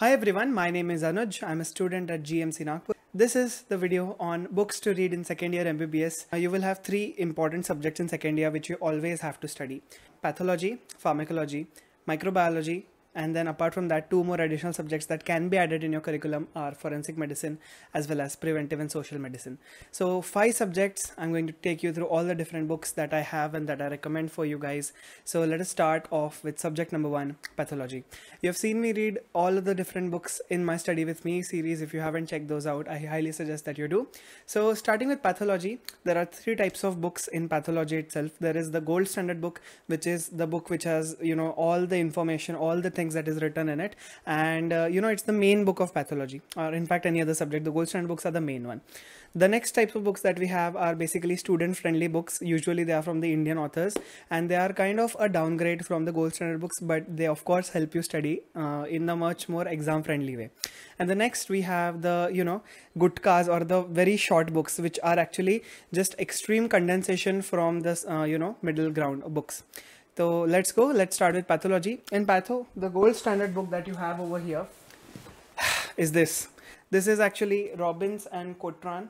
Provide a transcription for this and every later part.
Hi everyone, my name is Anuj. I'm a student at GMC Nagpur. This is the video on books to read in second year MBBS. Uh, you will have three important subjects in second year which you always have to study. Pathology, pharmacology, microbiology, and then apart from that two more additional subjects that can be added in your curriculum are forensic medicine as well as preventive and social medicine. So five subjects i'm going to take you through all the different books that i have and that i recommend for you guys. So let us start off with subject number one pathology. You have seen me read all of the different books in my study with me series. If you haven't checked those out i highly suggest that you do. So starting with pathology there are three types of books in pathology itself. There is the gold standard book which is the book which has you know all the information all the things that is written in it. And uh, you know it's the main book of pathology or in fact any other subject. The gold standard books are the main one. The next types of books that we have are basically student friendly books. Usually they are from the indian authors and they are kind of a downgrade from the gold standard books but they of course help you study uh, in a much more exam friendly way. And the next we have the you know good gutkas or the very short books which are actually just extreme condensation from this uh, you know middle ground books so let's go. Let's start with pathology. In patho, the gold standard book that you have over here is this. This is actually Robbins and Cotran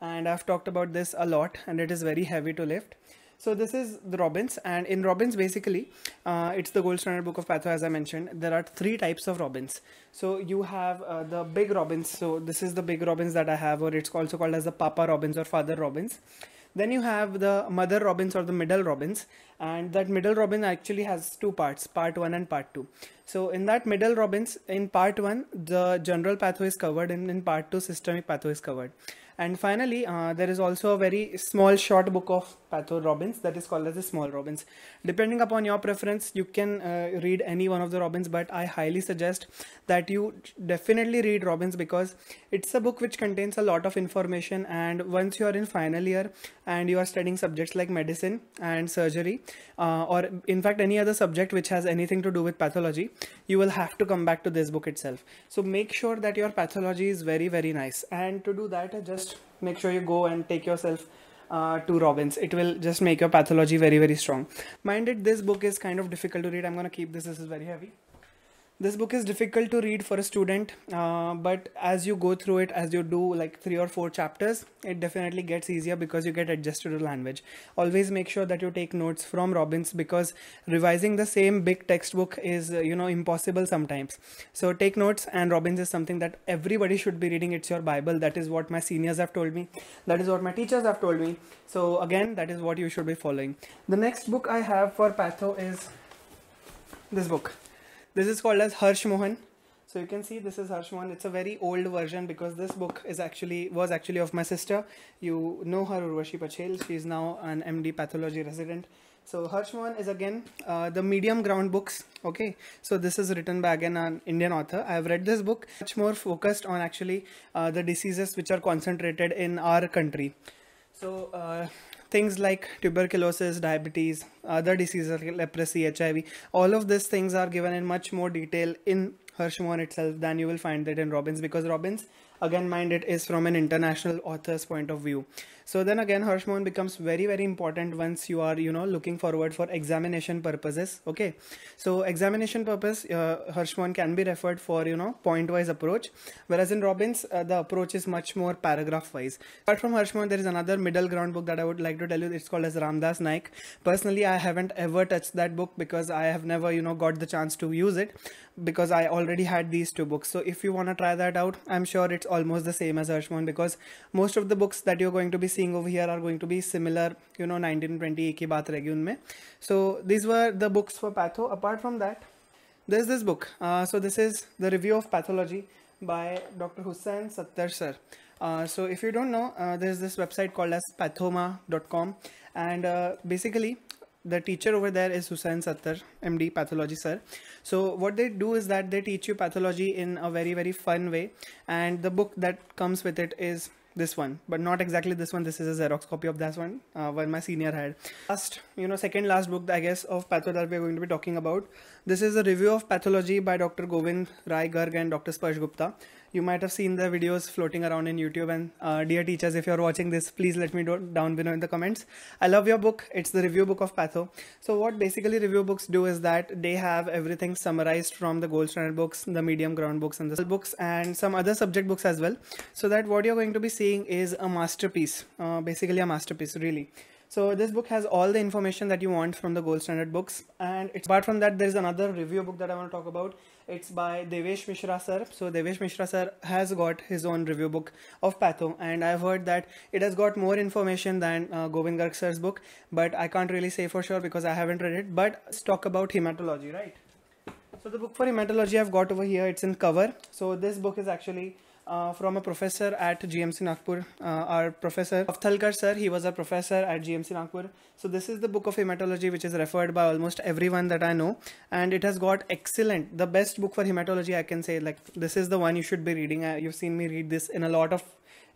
and I've talked about this a lot and it is very heavy to lift. So this is the Robbins and in Robbins basically uh, it's the gold standard book of patho as I mentioned. There are three types of Robbins. So you have uh, the big Robbins. So this is the big Robbins that I have or it's also called as the Papa Robbins or Father Robbins. Then you have the Mother Robbins or the Middle Robbins and that Middle Robin actually has two parts, part 1 and part 2. So in that Middle Robbins, in part 1, the general patho is covered and in part 2, systemic patho is covered. And finally, uh, there is also a very small short book of Patho Robbins that is called as the Small Robbins. Depending upon your preference, you can uh, read any one of the Robbins, but I highly suggest that you definitely read Robbins because it's a book which contains a lot of information. And once you are in final year and you are studying subjects like medicine and surgery, uh, or in fact any other subject which has anything to do with pathology, you will have to come back to this book itself. So make sure that your pathology is very, very nice. And to do that, just just make sure you go and take yourself uh, to Robbins. It will just make your pathology very, very strong. Minded, this book is kind of difficult to read. I'm going to keep this. This is very heavy this book is difficult to read for a student uh, but as you go through it as you do like three or four chapters it definitely gets easier because you get adjusted to the language. Always make sure that you take notes from robbins because revising the same big textbook is uh, you know impossible sometimes. So take notes and robbins is something that everybody should be reading. It's your bible. That is what my seniors have told me. That is what my teachers have told me. So again that is what you should be following. The next book i have for patho is this book this is called as Harsh Mohan. So you can see this is Harsh Mohan. It's a very old version because this book is actually was actually of my sister. You know her Urvashi Pachhel. She is now an MD pathology resident. So Harsh Mohan is again uh, the medium ground books. Okay, so this is written by again an Indian author. I have read this book much more focused on actually uh, the diseases which are concentrated in our country. So uh, things like tuberculosis, diabetes, other diseases like leprosy, HIV, all of these things are given in much more detail in Harsh Mohan itself than you will find it in Robbins because Robbins again mind it is from an international author's point of view so then again Harsh becomes very very important once you are you know looking forward for examination purposes okay? So examination purpose uh, can be referred for you know point wise approach whereas in Robbins uh, the approach is much more paragraph wise apart from Harsh there is another middle ground book that I would like to tell you. It's called as Ramdas Nayak. Personally I haven't ever touched that book because I have never you know got the chance to use it because I already had these two books. So if you want to try that out I'm sure it's almost the same as Harsh because most of the books that you're going to be seeing over here are going to be similar you know 1920 ki baat rehegi unme so these were the books for patho apart from that there's this book uh, so this is the review of pathology by Dr. Hussain Sattar sir uh, so if you don't know uh, there's this website called as pathoma.com and uh, basically the teacher over there is Hussain Sattar, MD pathology sir. So what they do is that they teach you pathology in a very very fun way and the book that comes with it is this one but not exactly this one. This is a xerox copy of that one uh, one my senior had. Last you know second last book i guess of patho that we're going to be talking about. This is a review of pathology by dr gobind rai garg and dr sparsh gupta you might have seen the videos floating around in YouTube. And uh, dear teachers, if you're watching this, please let me know down below in the comments. I love your book. It's the review book of Patho. So what basically review books do is that they have everything summarized from the gold standard books, the medium ground books, and the books, and some other subject books as well. So that what you're going to be seeing is a masterpiece, uh, basically a masterpiece, really. So this book has all the information that you want from the gold standard books. And apart from that, there is another review book that I want to talk about. It's by Devesh Mishra sir. So Devesh Mishra sir has got his own review book of Patho. And I've heard that it has got more information than uh, Gobind Garg sir's book. But I can't really say for sure because I haven't read it. But let's talk about hematology, right? So the book for hematology I've got over here, it's in cover. So this book is actually uh, from a professor at GMC Nagpur, uh, our professor Avthalkar sir, he was a professor at GMC Nagpur. So this is the book of hematology which is referred by almost everyone that I know and it has got excellent, the best book for hematology I can say like this is the one you should be reading. Uh, you've seen me read this in a lot of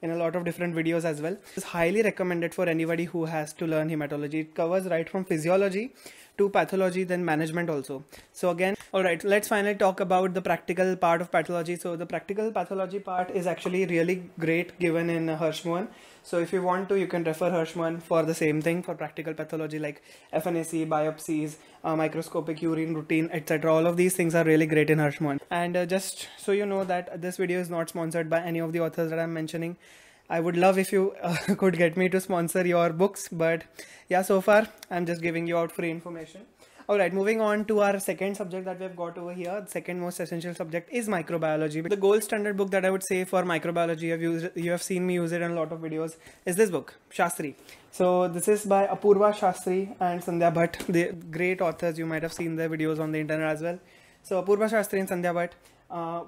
in a lot of different videos as well. It's highly recommended for anybody who has to learn hematology. It covers right from physiology to pathology then management also. So again, all right, let's finally talk about the practical part of pathology. So the practical pathology part is actually really great given in Harsh Mohan. So if you want to, you can refer Harsh Mohan for the same thing for practical pathology like FNAC, biopsies, uh, microscopic urine routine, etc. All of these things are really great in Harsh Mohan. And uh, just so you know that this video is not sponsored by any of the authors that I'm mentioning. I would love if you uh, could get me to sponsor your books, but yeah, so far I'm just giving you out free information. Alright, moving on to our second subject that we've got over here. The second most essential subject is microbiology. The gold standard book that I would say for microbiology, you have, used, you have seen me use it in a lot of videos, is this book, Shastri. So this is by Apurba Shastri and Sandhya Bhatt, the great authors. You might have seen their videos on the internet as well. So Apurba Shastri and Sandhya Bhatt, uh,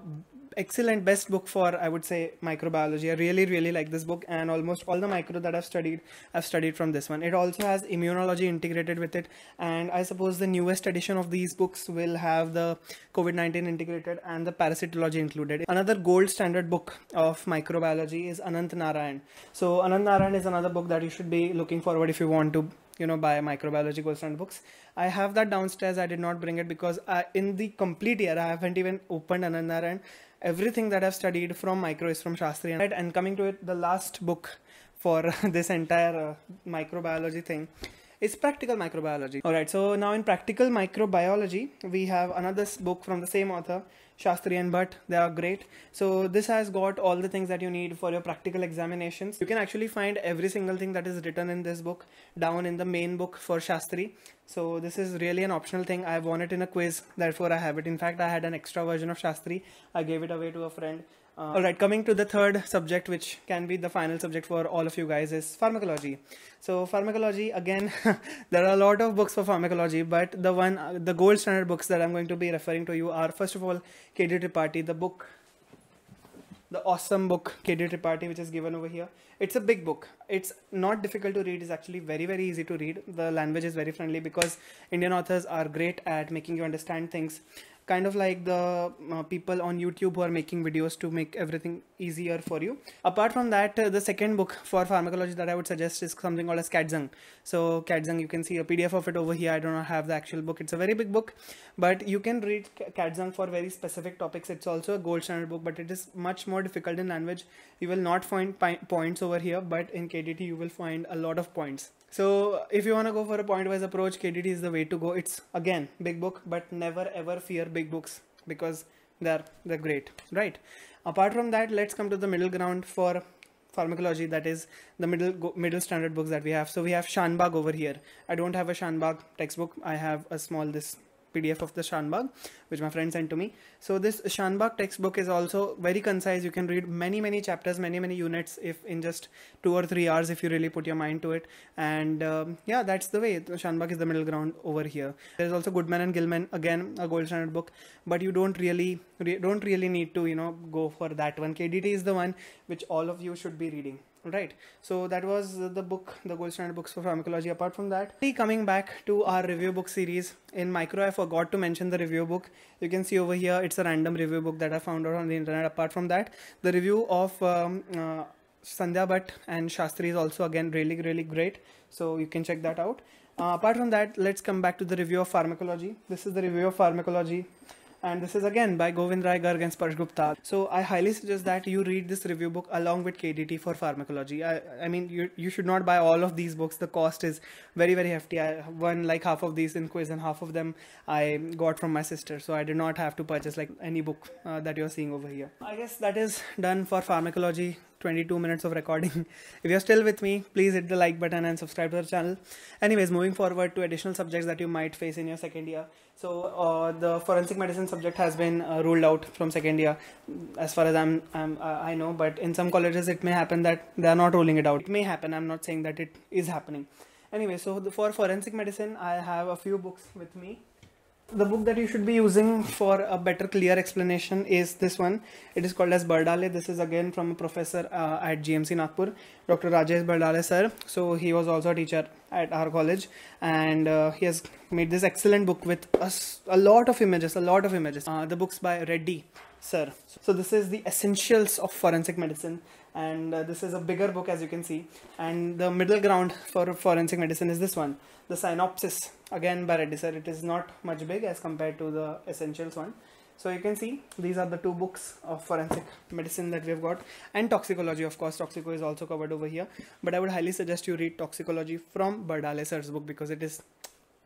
excellent best book for i would say microbiology. I really really like this book and almost all the micro that i've studied i've studied from this one. It also has immunology integrated with it. And i suppose the newest edition of these books will have the covid-19 integrated and the parasitology included. Another gold standard book of microbiology is Anantnarayan. So Anantnarayan is another book that you should be looking forward if you want to you know buy microbiology gold standard books. I have that downstairs. I did not bring it because I, in the complete year i haven't even opened anant narayan everything that I've studied from micro is from Shastri. And coming to it, the last book for this entire uh, microbiology thing is practical microbiology. All right, so now in practical microbiology, we have another book from the same author, Shastri and Bhatt. They are great. So this has got all the things that you need for your practical examinations. You can actually find every single thing that is written in this book down in the main book for Shastri. So this is really an optional thing. I won it in a quiz, therefore I have it. In fact, I had an extra version of Shastri. I gave it away to a friend. Uh, all right, coming to the third subject, which can be the final subject for all of you guys, is pharmacology. So pharmacology, again, there are a lot of books for pharmacology, but the one, uh, the gold standard books that I'm going to be referring to you are, first of all, K.D. Tripathi, the book the awesome book KD Tripathi which is given over here. It's a big book. It's not difficult to read. It's actually very very easy to read. The language is very friendly because Indian authors are great at making you understand things kind of like the uh, people on YouTube who are making videos to make everything easier for you. Apart from that, uh, the second book for pharmacology that I would suggest is something called as Katzung. So Katzung, you can see a PDF of it over here. I do not have the actual book. It's a very big book, but you can read Katzung for very specific topics. It's also a gold standard book, but it is much more difficult in language. You will not find points over here, but in KDT you will find a lot of points. So if you want to go for a point-wise approach, KDT is the way to go. It's again big book, but never ever fear big books because they're they're great, right? Apart from that, let's come to the middle ground for pharmacology. That is the middle middle standard books that we have. So we have Shanbhag over here. I don't have a Shanbhag textbook. I have a small this PDF of the Shanbhag, which my friend sent to me. So this Shanbhag textbook is also very concise. You can read many, many chapters, many, many units if in just two or three hours if you really put your mind to it. And um, yeah, that's the way. Shanbhag is the middle ground over here. There's also Goodman and Gilman, again, a gold standard book, but you don't really, re don't really need to, you know, go for that one. KDT is the one which all of you should be reading right. So that was the book the gold standard books for pharmacology. Apart from that coming back to our review book series. In micro i forgot to mention the review book. You can see over here it's a random review book that i found out on the internet. Apart from that the review of um, uh, sandhya bhatt and shastri is also again really really great. So you can check that out. Uh, apart from that let's come back to the review of pharmacology. This is the review of pharmacology and this is again by Gobind Rai Garg and Sparsh Gupta. So I highly suggest that you read this review book along with KDT for pharmacology. I, I mean, you, you should not buy all of these books. The cost is very, very hefty. I won like half of these in quiz and half of them I got from my sister. So I did not have to purchase like any book uh, that you're seeing over here. I guess that is done for pharmacology 22 minutes of recording. if you're still with me, please hit the like button and subscribe to the channel. Anyways, moving forward to additional subjects that you might face in your second year. So uh, the forensic medicine subject has been uh, ruled out from second year, as far as I'm, I'm uh, I know. But in some colleges, it may happen that they are not ruling it out. It may happen. I'm not saying that it is happening. Anyway, so the, for forensic medicine, I have a few books with me the book that you should be using for a better clear explanation is this one. It is called as bardale. This is again from a professor uh, at gmc nagpur dr rajesh bardale sir. So he was also a teacher at our college. And uh, he has made this excellent book with us a lot of images a lot of images. Uh, the books by reddy sir. So this is the essentials of forensic medicine. And uh, this is a bigger book as you can see. And the middle ground for forensic medicine is this one the synopsis again by Reddy sir. It is not much big as compared to the essentials one so you can see these are the two books of forensic medicine that we have got. And toxicology of course. Toxico is also covered over here. But I would highly suggest you read toxicology from Bardale sir's book because it is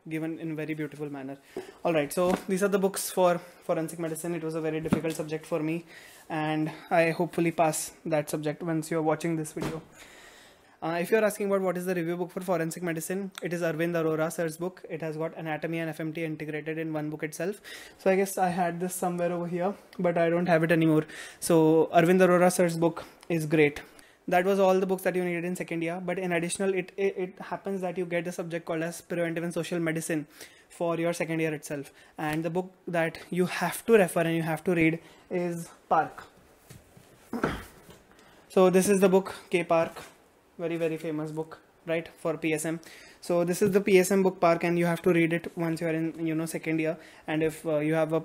given in very beautiful manner. All right. So these are the books for forensic medicine. It was a very difficult subject for me. And i hopefully pass that subject once you're watching this video uh, if you're asking about what is the review book for forensic medicine, it is Arvind Arora sir's book. It has got anatomy and FMT integrated in one book itself. So I guess I had this somewhere over here, but I don't have it anymore. So Arvind Arora sir's book is great that was all the books that you needed in second year but in additional it, it, it happens that you get a subject called as preventive and social medicine for your second year itself and the book that you have to refer and you have to read is park so this is the book k park very very famous book right for psm so this is the psm book park and you have to read it once you are in you know second year. And if uh, you have a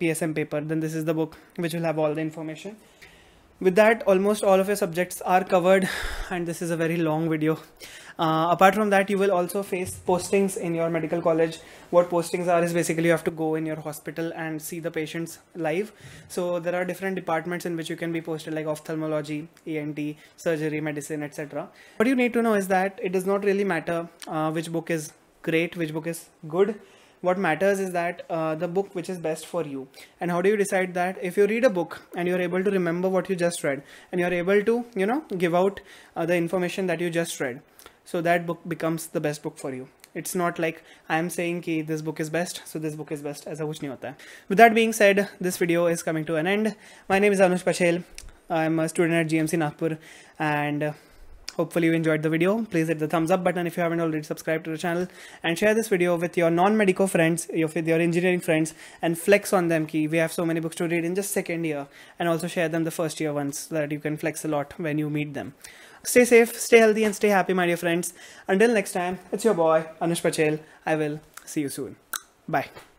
psm paper then this is the book which will have all the information with that almost all of your subjects are covered and this is a very long video. Uh, apart from that you will also face postings in your medical college. What postings are is basically you have to go in your hospital and see the patients live. So there are different departments in which you can be posted like ophthalmology ent surgery medicine etc what you need to know is that it does not really matter uh, which book is great which book is good what matters is that uh, the book which is best for you. And how do you decide that? If you read a book and you're able to remember what you just read and you're able to you know give out uh, the information that you just read so that book becomes the best book for you. It's not like i am saying ki this book is best so this book is best aisa kuch nahi hota hai with that being said this video is coming to an end. My name is anuj pachhel i'm a student at gmc nagpur and uh, Hopefully you enjoyed the video. Please hit the thumbs up button if you haven't already subscribed to the channel and share this video with your non-medico friends, with your engineering friends and flex on them ki we have so many books to read in just second year and also share them the first year ones so that you can flex a lot when you meet them. Stay safe, stay healthy and stay happy my dear friends. Until next time, it's your boy Anuj Pachhel. I will see you soon. Bye.